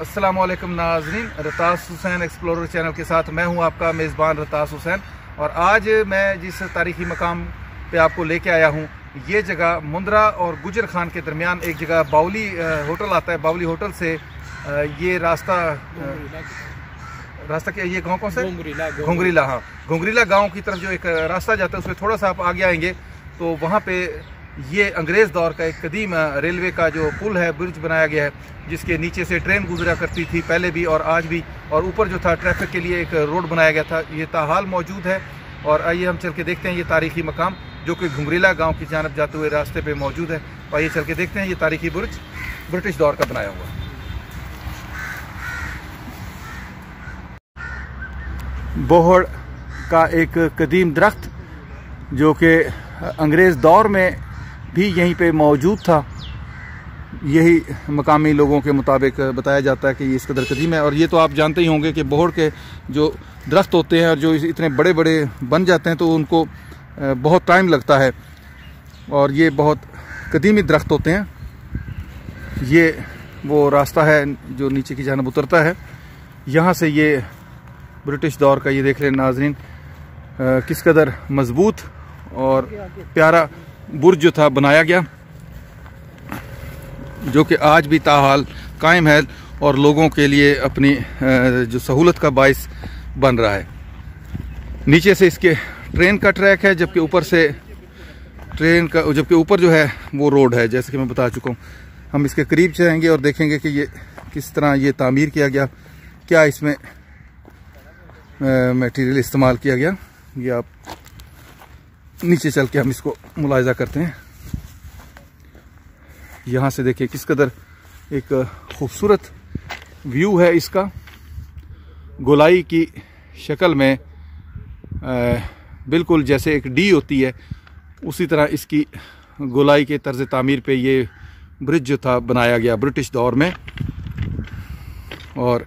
अस्सलाम वालेकुम नाजरीन रतास हुसैन एक्सप्लोरर चैनल के साथ मैं हूँ आपका मेज़बान रतास हुसैन। और आज मैं जिस तारीखी मकाम पे आपको लेके आया हूँ ये जगह मुंद्रा और गुजर खान के दरमियान एक जगह बाउली होटल आता है बाउली होटल से ये रास्ता रास्ता क्या ये गाँव कौन सा घुंगरीला हाँ। घुंगरीला गाँव की तरफ़ जो एक रास्ता जाता है उसमें थोड़ा सा आप आगे आएँगे तो वहाँ पे ये अंग्रेज़ दौर का एक कदीम रेलवे का जो पुल है, ब्रिज बनाया गया है, जिसके नीचे से ट्रेन गुजरा करती थी पहले भी और आज भी, और ऊपर जो था ट्रैफ़िक के लिए एक रोड बनाया गया था, ये ताहाल मौजूद है। और आइए हम चल के देखते हैं ये तारीखी मकाम, जो कि घुमरीला गाँव की जानब जाते हुए रास्ते पर मौजूद है। और आइए चल के देखते हैं ये तारीखी बुर्ज, ब्रिटिश दौर का बनाया हुआ। बोहड़ का एक कदीम दरख्त, जो कि अंग्रेज़ दौर में भी यहीं पे मौजूद था। यही मकामी लोगों के मुताबिक बताया जाता है कि ये इस कदर कदीम है। और ये तो आप जानते ही होंगे कि बोहड़ के जो दरख्त होते हैं और जो इतने बड़े बड़े बन जाते हैं तो उनको बहुत टाइम लगता है। और ये बहुत कदीमी दरख्त होते हैं। ये वो रास्ता है जो नीचे की जानब उतरता है। यहाँ से ये ब्रिटिश दौर का, ये देख लें नाजरीन किस कदर मज़बूत और प्यारा बुर्ज जो था, बनाया गया, जो कि आज भी ताहाल कायम है और लोगों के लिए अपनी जो सहूलत का बायस बन रहा है। नीचे से इसके ट्रेन का ट्रैक है, जबकि ऊपर से ट्रेन का, जबकि ऊपर जो है, वो रोड है, जैसे कि मैं बता चुका हूँ। हम इसके करीब जाएँगे और देखेंगे कि ये किस तरह ये तामीर किया गया, क्या इसमें मटेरियल इस्तेमाल किया गया। ये आप नीचे चल के हम इसको मुलायजा करते हैं। यहाँ से देखिए किस कदर एक खूबसूरत व्यू है इसका। गोलाई की शक्ल में बिल्कुल जैसे एक डी होती है, उसी तरह इसकी गोलाई के तर्ज तामीर पे ये ब्रिज जो था बनाया गया ब्रिटिश दौर में। और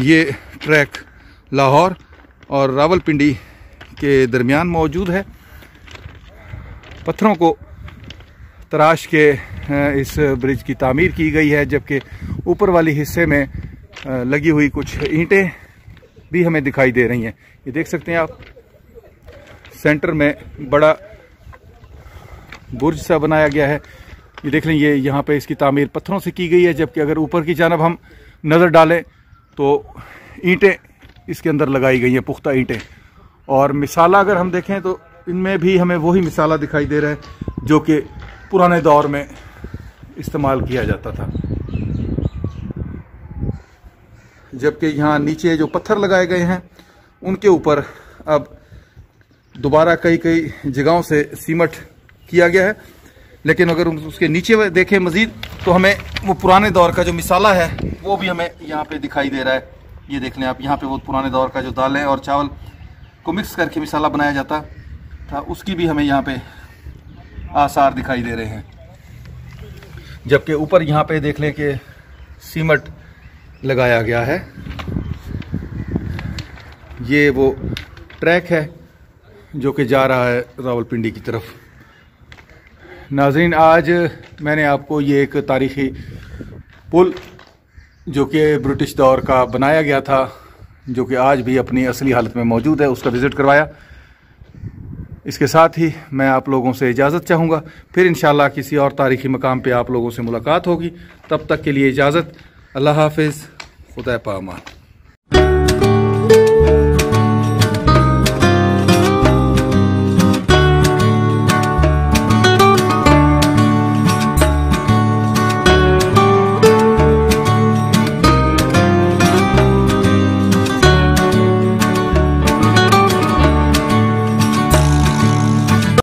ये ट्रैक लाहौर और रावलपिंडी के दरमियान मौजूद है। पत्थरों को तराश के इस ब्रिज की तामीर की गई है, जबकि ऊपर वाले हिस्से में लगी हुई कुछ ईंटें भी हमें दिखाई दे रही हैं। ये देख सकते हैं आप, सेंटर में बड़ा बुर्ज सा बनाया गया है। ये देख लें, ये यहाँ पे इसकी तामीर पत्थरों से की गई है, जबकि अगर ऊपर की जानब हम नज़र डालें तो ईंटें इसके अंदर लगाई गई हैं, पुख्ता ईंटें। और मिसाला अगर हम देखें तो इनमें भी हमें वही मिसाला दिखाई दे रहा है, जो कि पुराने दौर में इस्तेमाल किया जाता था। जबकि यहाँ नीचे जो पत्थर लगाए गए हैं, उनके ऊपर अब दोबारा कई कई जगहों से सीमट किया गया है। लेकिन अगर उसके नीचे देखें मज़ीद तो हमें वो पुराने दौर का जो मिसाला है, वो भी हमें यहाँ पे दिखाई दे रहा है। ये देख लें आप, यहाँ पे वो पुराने दौर का जो दालें और चावल को मिक्स करके मिसाला बनाया जाता। था, उसकी भी हमें यहाँ पे आसार दिखाई दे रहे हैं। जबकि ऊपर यहाँ पे देख लें कि सीमट लगाया गया है। ये वो ट्रैक है जो कि जा रहा है रावलपिंडी की तरफ़। नाजरीन, आज मैंने आपको ये एक तारीख़ी पुल जो कि ब्रिटिश दौर का बनाया गया था, जो कि आज भी अपनी असली हालत में मौजूद है, उसका विज़िट करवाया। इसके साथ ही मैं आप लोगों से इजाज़त चाहूँगा। फिर इन किसी और तारीख़ी मकाम पर आप लोगों से मुलाकात होगी। तब तक के लिए इजाज़त। अल्लाह हाफिज़। खुदा पामान